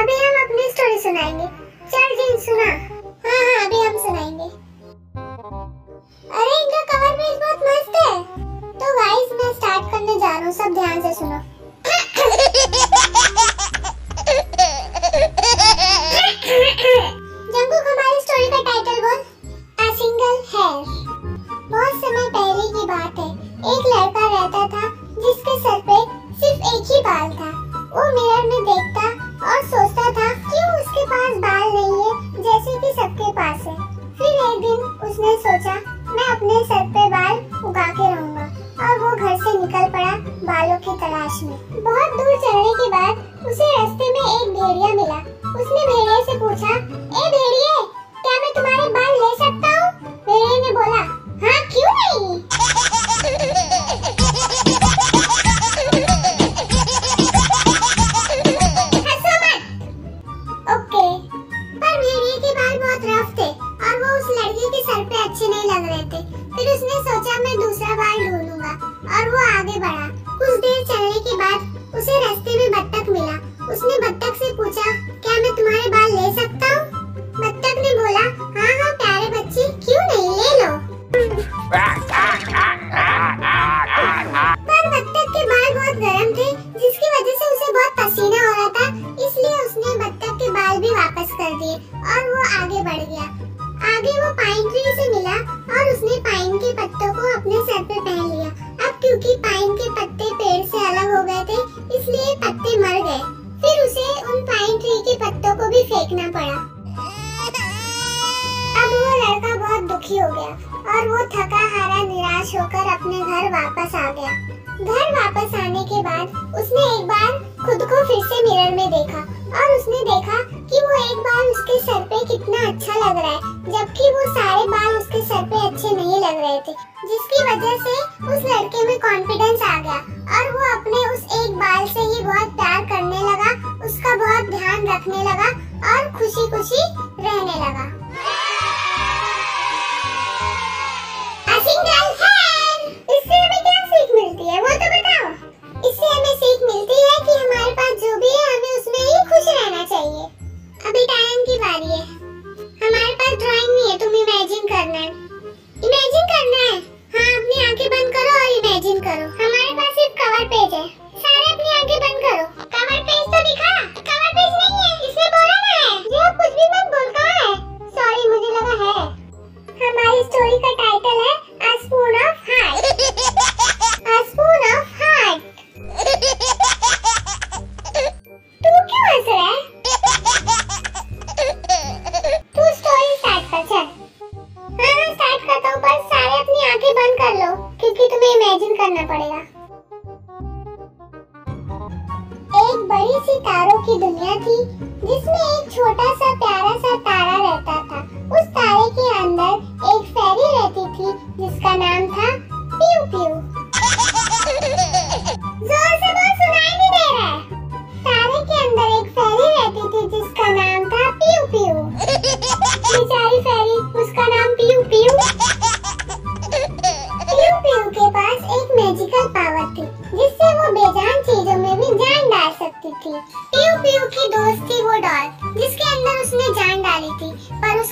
अभी हम अपनी स्टोरी सुनाएँगे। चल जी, सुना। हाँ हाँ अभी हम सुनाएँगे। अरे, इनका कवर पेज बहुत मस्त है। तो गाइस मैं स्टार्ट करने जा रहा हूँ, सब ध्यान से सुनो। उसमें तुम्हारे बाल ले देखना पड़ा। अब वो लड़का बहुत दुखी हो गया और वो थका हारा निराश होकर अपने घर वापस आ गया। घर वापस आने के बाद उसने एक बार खुद को फिर से मिरर में देखा और उसने देखा कि वो एक बार उसके सर पे कितना अच्छा लग रहा है। आ रही है। हमारे पास ड्राइंग नहीं है, तुम इमेजिन करना है। इमेजिन करना है। हाँ अपनी आँखें बंद करो और इमेजिन करो। हम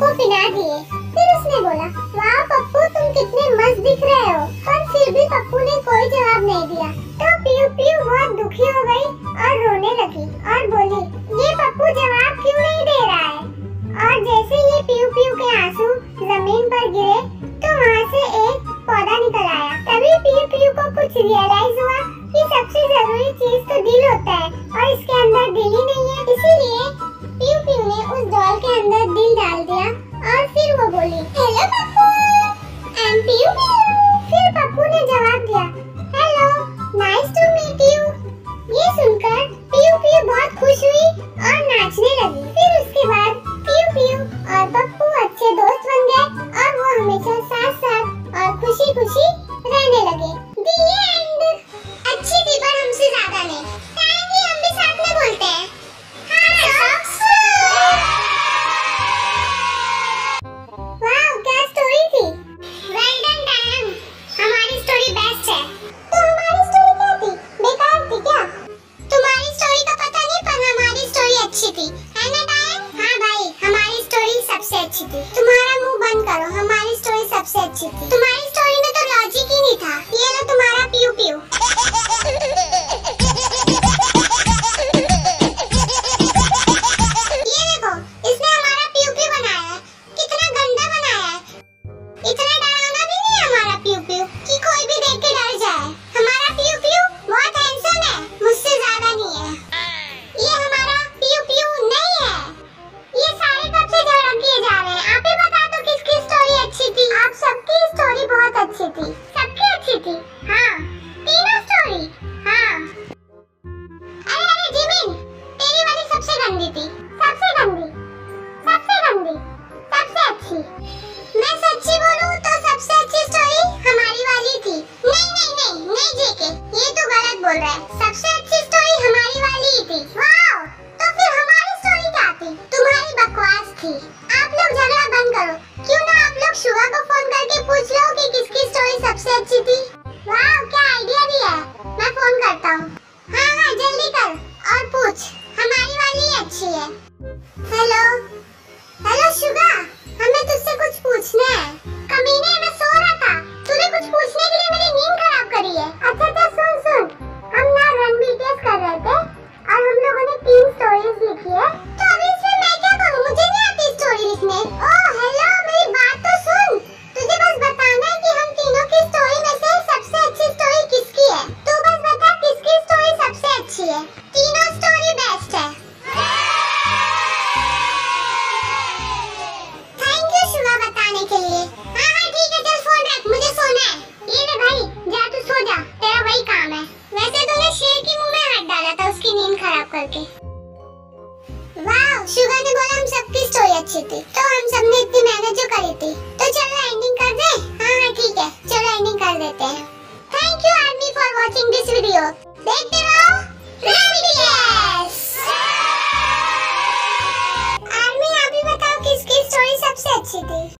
को पिना दिए। फिर उसने बोला, वाह पप्पू, तुम कितने मस्त दिख रहे हो। पर फिर भी पप्पू ने कोई जवाब नहीं दिया। तो पियू पियू बहुत दुखी हो गई और रोने लगी और बोली, ये पप्पू जवाब क्यों नहीं दे रहा है? और जैसे ये पियू पियू के आँसू ज़मीन पर गिरे तो वहाँ से एक पौधा निकल आया। तभी पियू पियू को कुछ रियलाइज़ हुआ कि सबसे ज़रूरी चीज़ तो दिल होता है और इसके अंदर दिल ही नहीं है। इसीलिए तुम्हारा मुँह बंद करो हमारी स्टोरी सबसे अच्छी थी। तुम्हारी は。せてい。